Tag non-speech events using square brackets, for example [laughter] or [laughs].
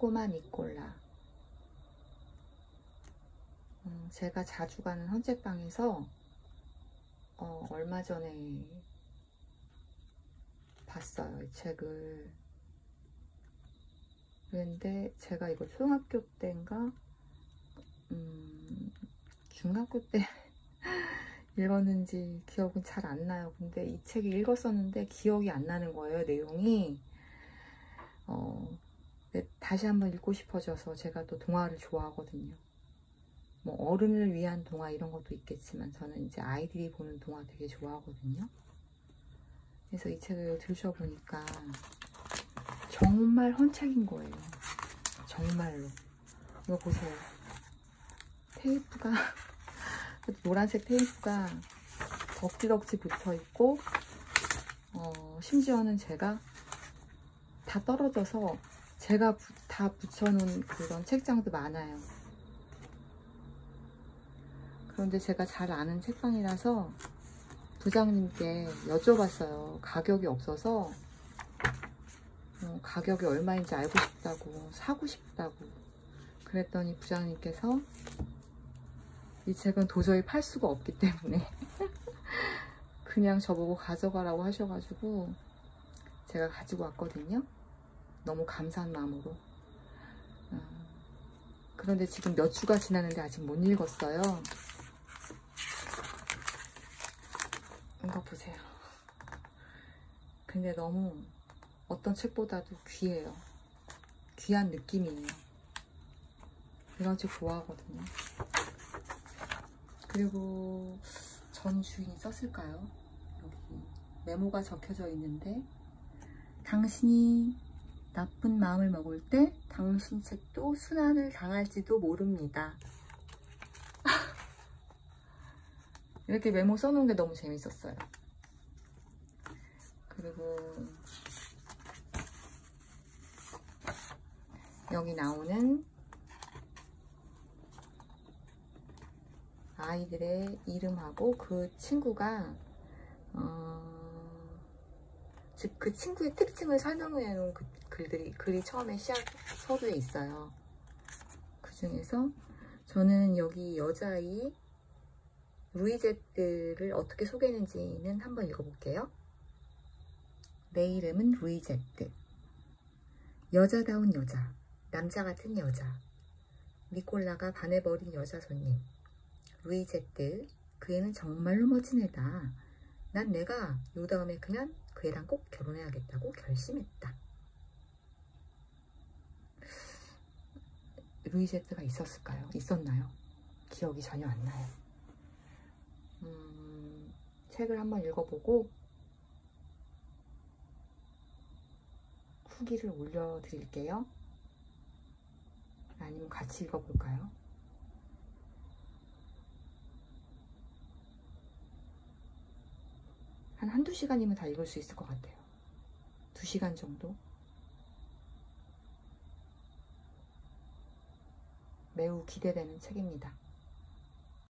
꼬마 니콜라 음, 제가 자주 가는 헌책방에서 어, 얼마 전에 봤어요 이 책을 그런데 제가 이거 초등학교 때인가 음, 중학교 때 [laughs] 읽었는지 기억은 잘 안 나요. 근데 이 책을 읽었었는데 기억이 안 나는 거예요. 내용이. 어, 다시 한번 읽고 싶어져서 제가 또 동화를 좋아하거든요. 뭐 어른을 위한 동화 이런 것도 있겠지만 저는 이제 아이들이 보는 동화 되게 좋아하거든요. 그래서 이 책을 들으셔보니까 정말 헌책인 거예요. 정말로. 이거 보세요. 테이프가 [laughs] 노란색 테이프가 덕지덕지 붙어 있고 어, 심지어는 제가 다 떨어져서 제가 부, 다 붙여놓은 그런 책장도 많아요. 그런데 제가 잘 아는 책방이라서 부장님께 여쭤봤어요. 가격이 없어서 어, 가격이 얼마인지 알고 싶다고 사고 싶다고 그랬더니 부장님께서 이 책은 도저히 팔 수가 없기 때문에 [laughs] 그냥 저보고 가져가라고 하셔가지고 제가 가지고 왔거든요. 너무 감사한 마음으로. 어, 그런데 지금 몇 주가 지났는데 아직 못 읽었어요. 이거 보세요. 근데 너무 어떤 책보다도 귀해요. 귀한 느낌이에요. 이런 책 좋아하거든요. 그리고 전 주인이 썼을까요? 여기 메모가 적혀져 있는데 당신이 나쁜 마음을 먹을 때 당신 책도 순환을 당할지도 모릅니다. [laughs] 이렇게 메모 써놓은 게 너무 재밌었어요. 그리고 여기 나오는 아이들의 이름하고 그 친구가 어, 즉 그 친구의 특징을 설명해 놓은 그 글들이 글이 처음에 시작 서두에 있어요. 그 중에서 저는 여기 여자아이 루이제트를 어떻게 소개했는지는 한번 읽어볼게요. 내 이름은 루이제트. 여자다운 여자, 남자 같은 여자. 니콜라가 반해버린 여자 손님. 루이제트, 그 애는 정말로 멋진 애다. 난 내가 요 다음에 그냥 그 애랑 꼭 결혼해야겠다고 결심했다. 루이제트가 있었을까요? 있었나요? 기억이 전혀 안 나요. 음, 책을 한번 읽어보고 후기를 올려드릴게요. 아니면 같이 읽어볼까요? 한 한두 시간이면 다 읽을 수 있을 것 같아요. 두 시간 정도? 매우 기대되는 책입니다.